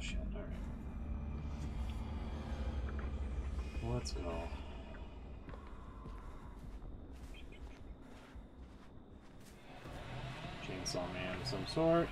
shit. Alright. Let's go. Chainsaw Man of some sort.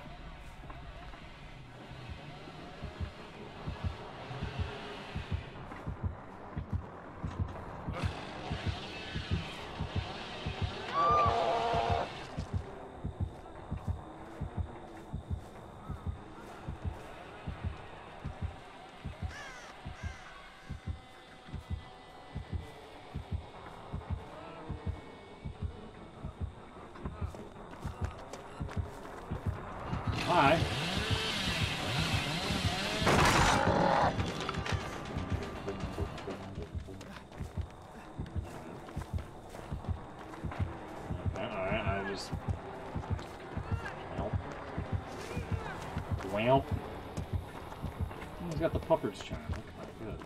Charm. Okay, good.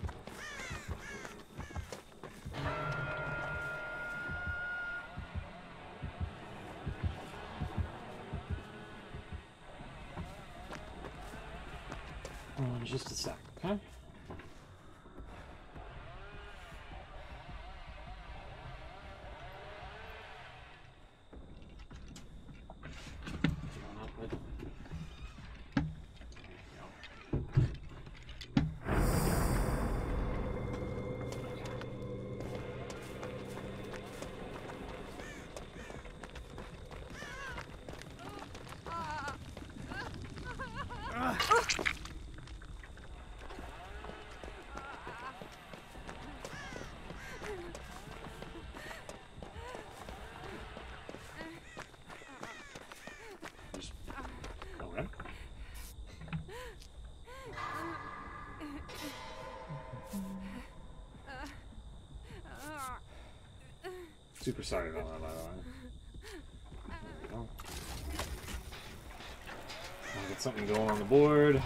Oh, just a sec, okay? Super sorry about that, by the way. Get something going on the board.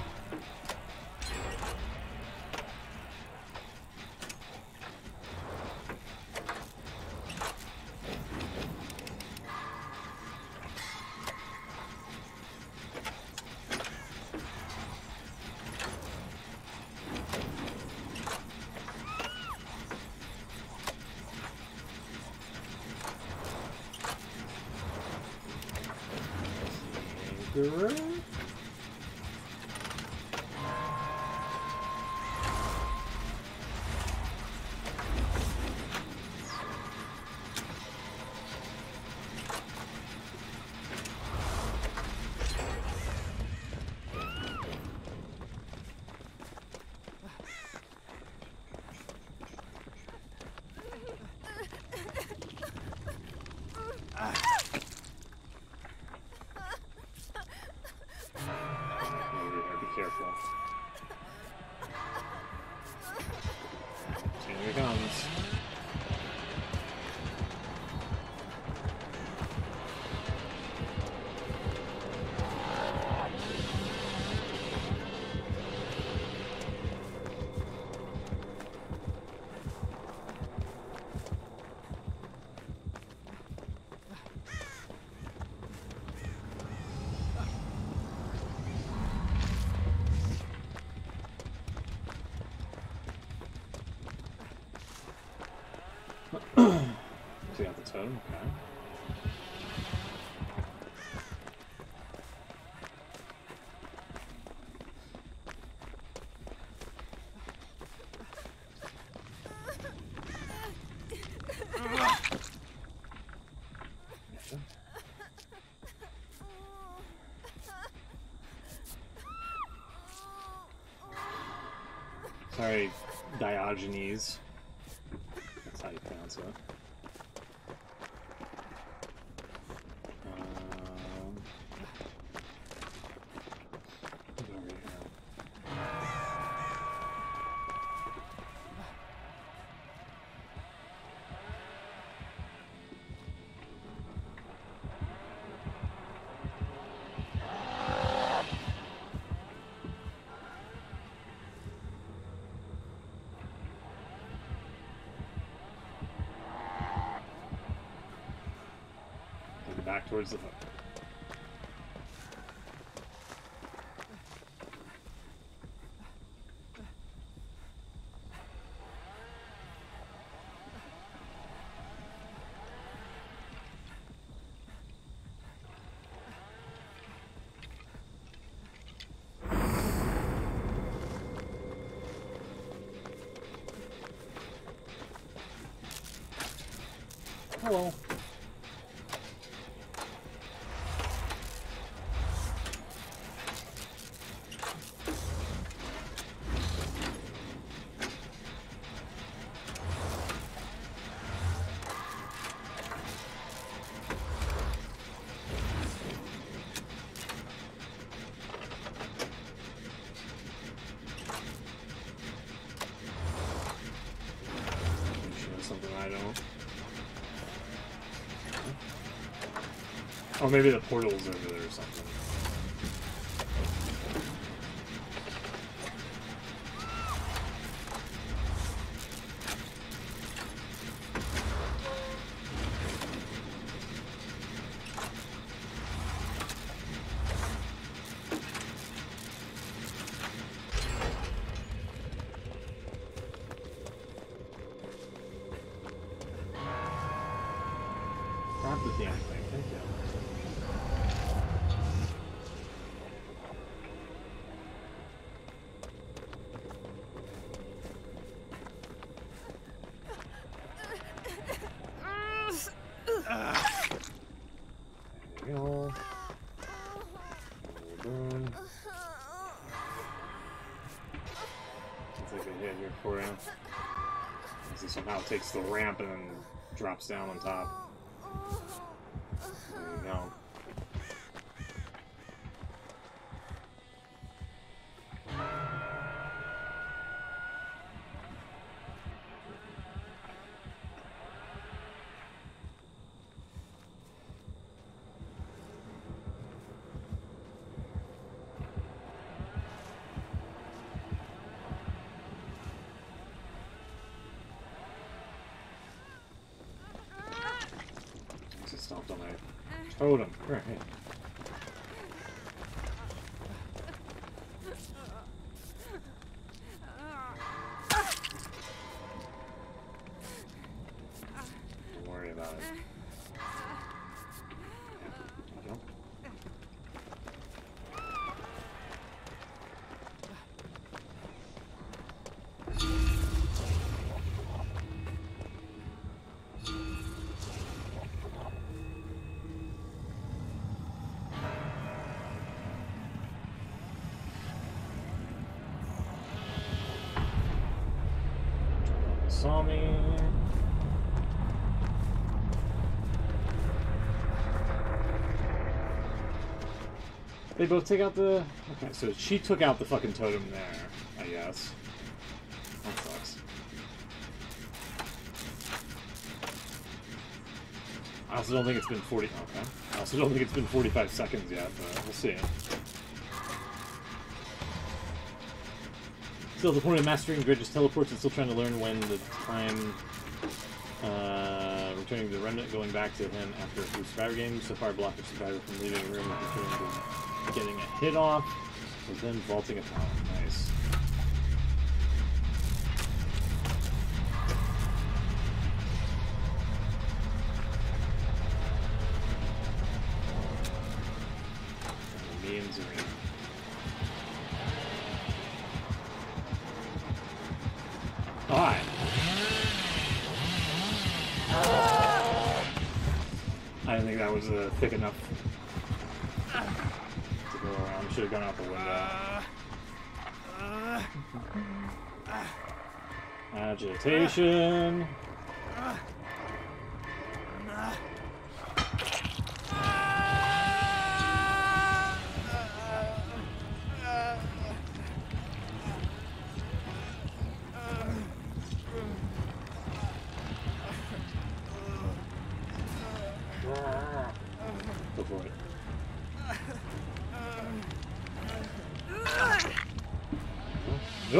Anchor. Over okay. Sorry, Diogenes. That's how you pronounce it. back towards the hook. Hello. Something I don't. Oh, maybe the portal's over there or something. Somehow takes the ramp and drops down on top. Totem. Right. Saw me. They both take out the. Okay, so she took out the fucking totem there, I guess. That sucks. I also don't think it's been 40. Okay. I also don't think it's been 45 seconds yet, but we'll see. Still, the point of mastering grid just teleports and still trying to learn when the time uh, returning to the remnant, going back to him after a few survivor games. So far, blocked the survivor from leaving the room and getting a hit off, was then vaulting a tower. Nice. I didn't think that was uh, thick enough to go around. Should have gone out the window. Uh, uh, uh. Agitation.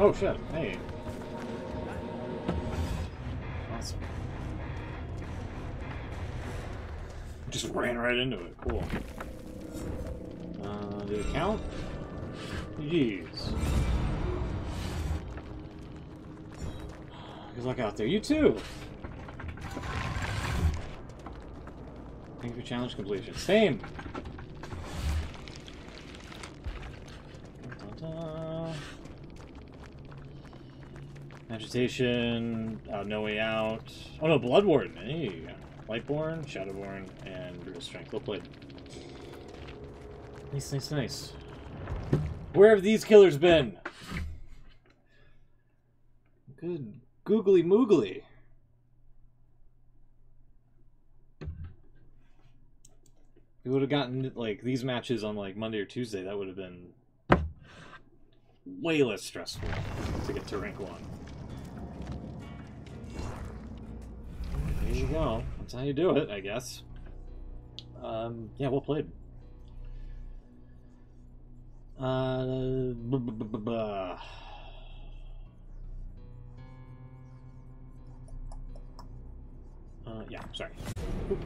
Oh shit, hey. Awesome. Just ran right into it, cool. Uh, did it count? Jeez. Good luck out there. You too! Thank you for challenge completion. Same! Agitation, uh, No Way Out. Oh no, Blood Warden. Hey, Lightborn, Shadowborn, and Brutal Strength. Well played. Nice, nice, nice. Where have these killers been? Good googly moogly. We would have gotten like these matches on like Monday or Tuesday, that would have been way less stressful to get to rank one. You go. That's how you do it, I guess. Um, yeah, well played. Uh, bu- bu- bu- uh, yeah, sorry. Oop.